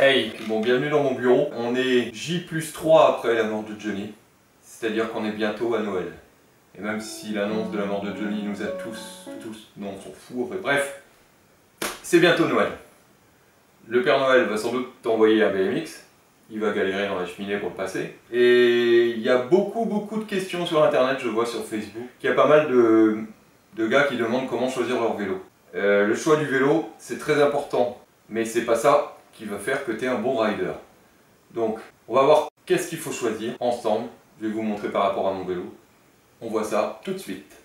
Hey, bon bienvenue dans mon bureau. On est J plus 3 après la mort de Johnny. C'est-à-dire qu'on est bientôt à Noël. Et même si l'annonce de la mort de Johnny nous a tous, tous, non on s'en fout, bref, c'est bientôt Noël. Le Père Noël va sans doute t'envoyer un BMX, il va galérer dans la cheminée pour le passer. Et il y a beaucoup beaucoup de questions sur internet, je vois sur Facebook, qu'il y a pas mal de, de gars qui demandent comment choisir leur vélo. Euh, le choix du vélo, c'est très important, mais c'est pas ça qui va faire que tu es un bon rider. Donc, on va voir qu'est-ce qu'il faut choisir ensemble. Je vais vous montrer par rapport à mon vélo. On voit ça tout de suite.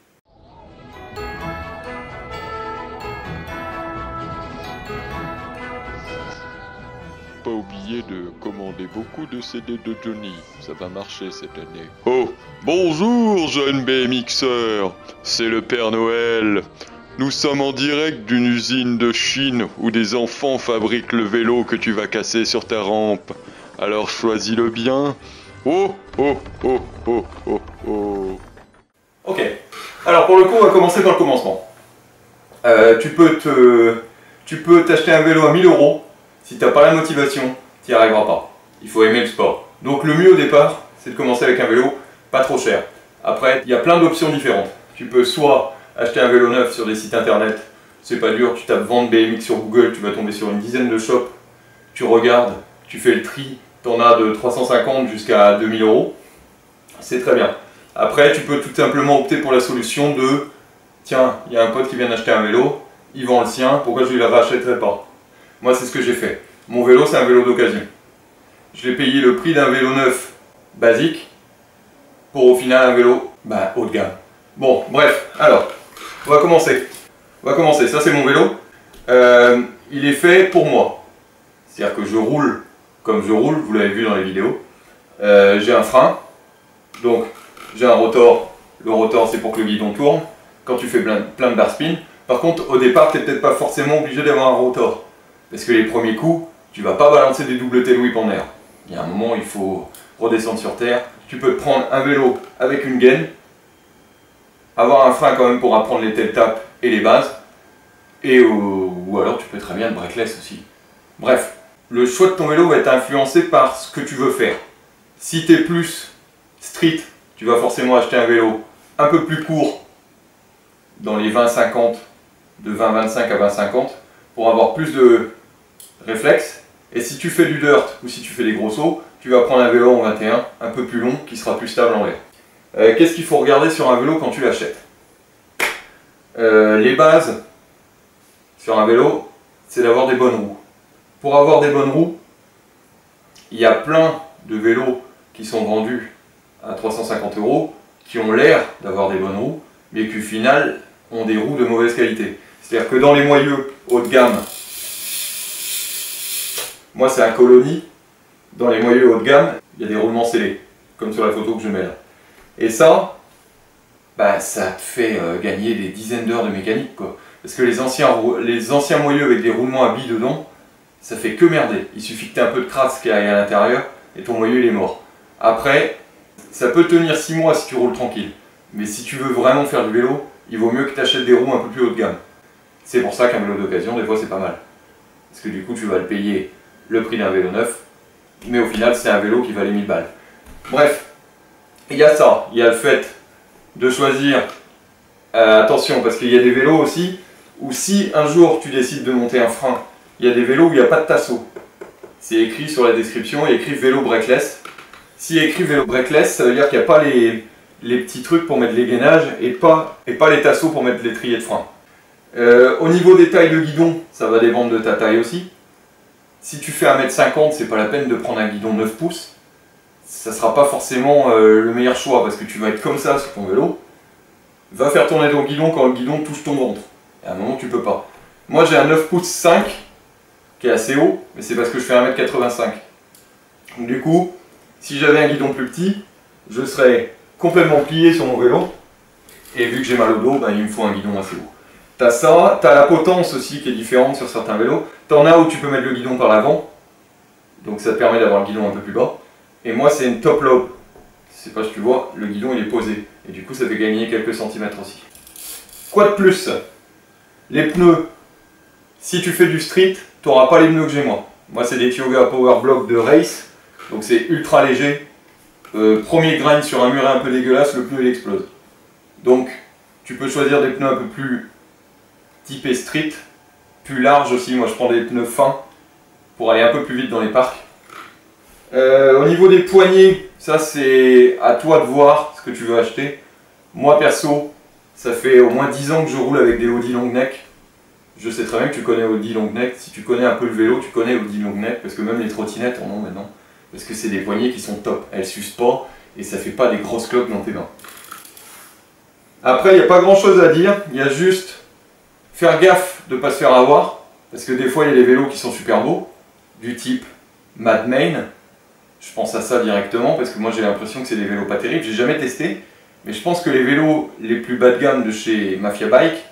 Pas oublier de commander beaucoup de CD de Johnny, ça va marcher cette année. Oh, bonjour jeune BMXeur, c'est le Père Noël. Nous sommes en direct d'une usine de Chine où des enfants fabriquent le vélo que tu vas casser sur ta rampe. Alors choisis-le bien. Oh, oh, oh, oh, oh, oh. Ok. Alors pour le coup, on va commencer par le commencement. Euh, tu peux tu peux t'acheter un vélo à 1000 euros. Si t'as pas la motivation, tu n'y arriveras pas. Il faut aimer le sport. Donc le mieux au départ, c'est de commencer avec un vélo pas trop cher. Après, il y a plein d'options différentes. Tu peux soit acheter un vélo neuf sur des sites internet, c'est pas dur, tu tapes vente BMX sur Google, tu vas tomber sur une dizaine de shops, tu regardes, tu fais le tri, tu en as de 350 jusqu'à 2000 euros, c'est très bien. Après, tu peux tout simplement opter pour la solution de tiens, il y a un pote qui vient d'acheter un vélo, il vend le sien, pourquoi je ne le rachèterais pas? Moi, c'est ce que j'ai fait. Mon vélo, c'est un vélo d'occasion. Je l'ai payé le prix d'un vélo neuf basique pour au final un vélo bah, haut de gamme. Bon, bref, alors, on va commencer. On va commencer. Ça, c'est mon vélo. Euh, il est fait pour moi. C'est-à-dire que je roule comme je roule, vous l'avez vu dans les vidéos. Euh, j'ai un frein. Donc, j'ai un rotor. Le rotor, c'est pour que le guidon tourne. Quand tu fais plein, de bar spin. Par contre, au départ, tu n'es peut-être pas forcément obligé d'avoir un rotor. Parce que les premiers coups, tu vas pas balancer des doubles tail en air. Il y a un moment, il faut redescendre sur terre. Tu peux prendre un vélo avec une gaine, avoir un frein quand même pour apprendre les tail taps et les bases, et ou alors tu peux très bien le breakless aussi. Bref, le choix de ton vélo va être influencé par ce que tu veux faire. Si tu es plus street, tu vas forcément acheter un vélo un peu plus court, dans les 20-50, de 20-25 à 20-50, pour avoir plus de réflexes. Et si tu fais du dirt ou si tu fais des gros sauts, tu vas prendre un vélo en 21, un peu plus long, qui sera plus stable en l'air. Euh, qu'est-ce qu'il faut regarder sur un vélo quand tu l'achètes euh, Les bases sur un vélo, c'est d'avoir des bonnes roues. Pour avoir des bonnes roues, il y a plein de vélos qui sont vendus à 350 euros qui ont l'air d'avoir des bonnes roues, mais qui au final ont des roues de mauvaise qualité. C'est-à-dire que dans les moyeux haut de gamme, moi c'est un colonie, dans les moyeux haut de gamme, il y a des roulements scellés, comme sur la photo que je mets là. Et ça, bah, ça te fait euh, gagner des dizaines d'heures de mécanique. Quoi. Parce que les anciens, les moyeux avec des roulements à billes dedans, ça fait que merder. Il suffit que tu aies un peu de crasse qui aille à l'intérieur et ton moyeu il est mort. Après, ça peut tenir 6 mois si tu roules tranquille. Mais si tu veux vraiment faire du vélo, il vaut mieux que tu achètes des roues un peu plus haut de gamme. C'est pour ça qu'un vélo d'occasion, des fois, c'est pas mal. Parce que du coup, tu vas le payer le prix d'un vélo neuf, mais au final, c'est un vélo qui valait 1000 balles. Bref, il y a ça, il y a le fait de choisir, euh, attention, parce qu'il y a des vélos aussi, où si un jour tu décides de monter un frein, il y a des vélos où il n'y a pas de tasseau. C'est écrit sur la description, écrit vélo y a écrit vélo breakless, ça veut dire qu'il n'y a pas les, les, petits trucs pour mettre les gainages et pas, et pas les tasseaux pour mettre les triers de frein. Euh, au niveau des tailles de guidon, ça va dépendre de ta taille aussi. Si tu fais 1m50, c'est pas la peine de prendre un guidon 9 pouces ça sera pas forcément euh, le meilleur choix parce que tu vas être comme ça sur ton vélo. Va faire tourner ton guidon quand le guidon touche ton ventre. Et à un moment, tu peux pas. Moi, j'ai un 9 pouces 5 qui est assez haut, mais c'est parce que je fais 1m85. Donc, du coup, si j'avais un guidon plus petit, je serais complètement plié sur mon vélo. Et vu que j'ai mal au dos, ben, il me faut un guidon assez haut. T'as ça, t'as la potence aussi qui est différente sur certains vélos. T'en as où tu peux mettre le guidon par l'avant, donc ça te permet d'avoir le guidon un peu plus bas. Et moi, c'est une top lobe. Je sais pas si tu vois, le guidon il est posé. Et du coup, ça fait gagner quelques centimètres aussi. Quoi de plus? Les pneus. Si tu fais du street, tu n'auras pas les pneus que j'ai moi. Moi, c'est des Tioga Power Block de Race. Donc, c'est ultra léger. Euh, premier grind sur un muret un peu dégueulasse, le pneu il explose. Donc, tu peux choisir des pneus un peu plus typés street, plus larges aussi. Moi, je prends des pneus fins pour aller un peu plus vite dans les parcs. Euh, au niveau des poignées, ça c'est à toi de voir ce que tu veux acheter. Moi perso, ça fait au moins 10 ans que je roule avec des Audi long neck. Je sais très bien que tu connais Audi long neck. Si tu connais un peu le vélo, tu connais Audi long neck parce que même les trottinettes en ont maintenant. Parce que c'est des poignées qui sont top. Elles s'usent pas et ça fait pas des grosses cloques dans tes mains. Après, il n'y a pas grand chose à dire. Il y a juste faire gaffe de ne pas se faire avoir. Parce que des fois, il y a des vélos qui sont super beaux. Du type Mad Main. Je pense à ça directement parce que moi j'ai l'impression que c'est des vélos pas terribles. J'ai jamais testé. Mais je pense que les vélos les plus bas de gamme de chez Mafia Bike,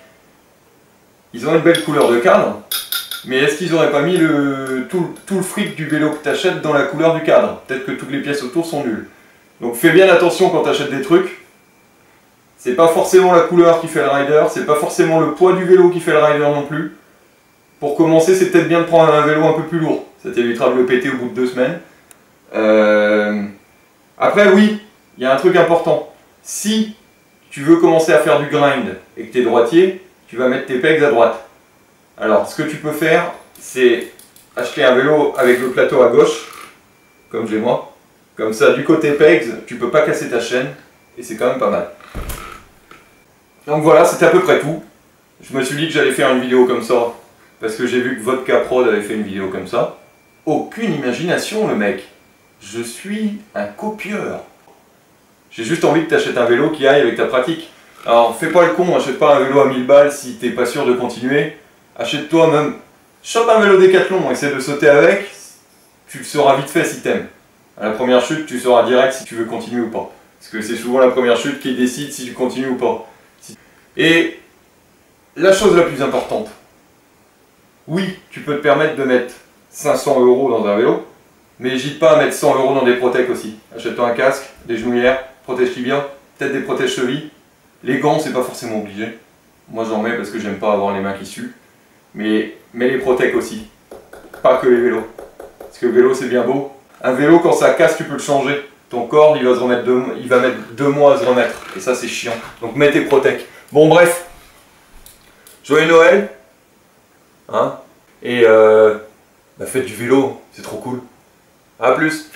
ils ont une belle couleur de cadre. Mais est-ce qu'ils n'auraient pas mis tout, le fric du vélo que tu achètes dans la couleur du cadre? Peut-être que toutes les pièces autour sont nulles. Donc fais bien attention quand tu achètes des trucs. C'est pas forcément la couleur qui fait le rider, c'est pas forcément le poids du vélo qui fait le rider non plus. Pour commencer, c'est peut-être bien de prendre un vélo un peu plus lourd. Ça t'évitera de le péter au bout de deux semaines. Euh, après, oui, il y a un truc important. Si tu veux commencer à faire du grind et que tu es droitier, tu vas mettre tes pegs à droite. Alors, ce que tu peux faire, c'est acheter un vélo avec le plateau à gauche, comme j'ai moi. Comme ça, du côté pegs, tu peux pas casser ta chaîne et c'est quand même pas mal. Donc voilà, c'était à peu près tout. Je me suis dit que j'allais faire une vidéo comme ça parce que j'ai vu que Vodka Prod avait fait une vidéo comme ça. Aucune imagination, le mec. Je suis un copieur. J'ai juste envie que tu achètes un vélo qui aille avec ta pratique. Alors fais pas le con, achète pas un vélo à 1000 balles si t'es pas sûr de continuer. Achète-toi même, chope un vélo décathlon, essaie de sauter avec, tu le sauras vite fait si t'aimes. À la première chute, tu sauras direct si tu veux continuer ou pas. Parce que c'est souvent la première chute qui décide si tu continues ou pas. Et la chose la plus importante, oui, tu peux te permettre de mettre 500 euros dans un vélo, n'hésite pas à mettre 100 euros dans des protèques aussi. Achète-toi un casque, des genouillères, protège tibia, peut-être des protèges chevilles. Les gants, c'est pas forcément obligé. Moi j'en mets parce que j'aime pas avoir les mains qui suent. Mais mets les protèques aussi. Pas que les vélos. Parce que le vélo c'est bien beau. Un vélo quand ça casse tu peux le changer. Ton corps il va, se remettre il va mettre deux mois à se remettre. Et ça c'est chiant. Donc mets tes protèques. Bon bref. Joyeux Noël. Hein? Et euh, bah, faites du vélo, c'est trop cool. A plus